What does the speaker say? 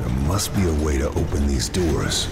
There must be a way to open these doors.